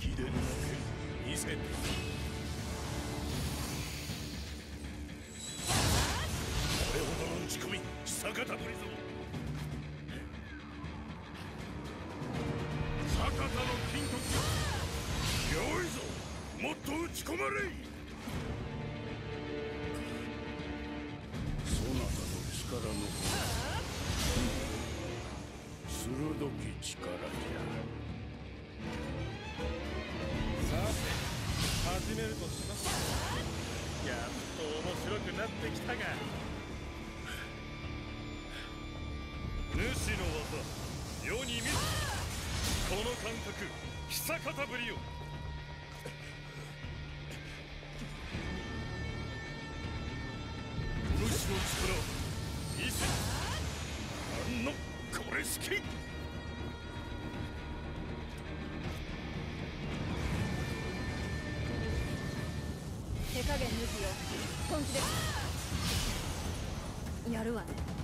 貴殿の剣見せてこれほどの打ち込み久方ぶりぞ坂田の金徳よいぞもっと打ち込まれそなたの力の鋭き力。始めるとします。やっと面白くなってきたが。主の技世に見る。この感覚久方ぶりよ。お主の力見せ。何のこれし加減抜きよ本気で。すやるわね。